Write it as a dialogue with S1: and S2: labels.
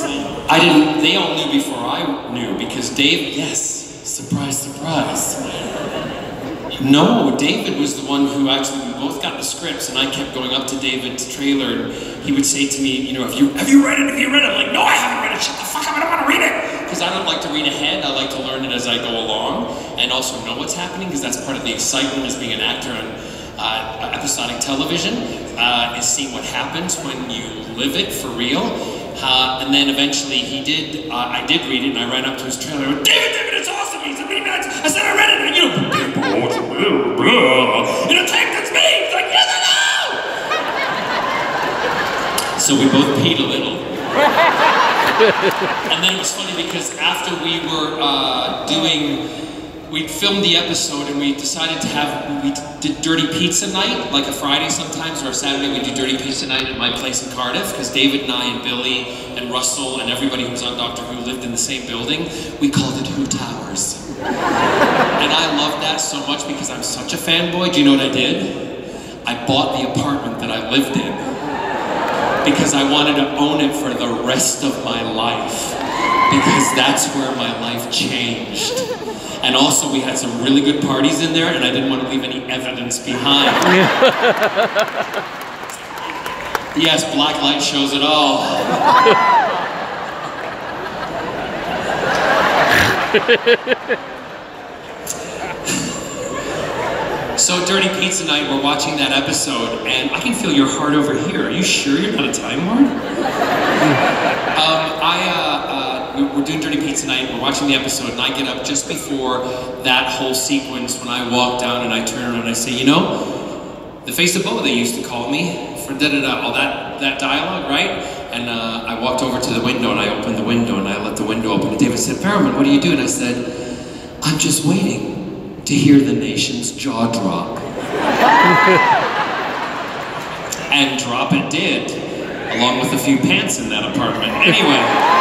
S1: I didn't, they all knew before I knew because Dave, yes, surprise, surprise. No, David was the one who actually, we both got the scripts and I kept going up to David's trailer and he would say to me, you know, have you, have you read it, have you read it? I'm like, no, I haven't read it, shut the fuck up, I don't want to read it. Because I don't like to read ahead, I like to learn it as I go along and also know what's happening because that's part of the excitement as being an actor on uh, episodic television, uh, is seeing what happens when you live it for real. Uh, and then eventually he did, uh, I did read it and I ran up to his trailer and went, David, David, it's awesome! He said, really nice. I said, I read it and you know, blah, in a tank that's me! He's like, yes, I know! So we both peed a little. and then it was funny because after we were uh, doing we filmed the episode and we decided to have, we did Dirty Pizza Night, like a Friday sometimes, or a Saturday we do Dirty Pizza Night at my place in Cardiff, because David and I and Billy and Russell and everybody who was on Doctor Who lived in the same building. We called it Who Towers. and I loved that so much because I'm such a fanboy. Do you know what I did? I bought the apartment that I lived in because I wanted to own it the rest of my life because that's where my life changed. And also we had some really good parties in there and I didn't want to leave any evidence behind. yes, black light shows it all. so Dirty Pizza Night, we're watching that episode and I can feel your heart over here. Are you sure you're not a Time Lord? um, I, uh, uh, we're doing Dirty Pizza Night, we're watching the episode, and I get up just before that whole sequence when I walk down and I turn around and I say, you know, the face of Boe they used to call me for da da da, all that, that dialogue, right? And uh, I walked over to the window and I opened the window and I let the window open. And David said, Barrowman, what are you doing? And I said, I'm just waiting to hear the nation's jaw drop. and drop it did, along with a few pants in that apartment. Anyway.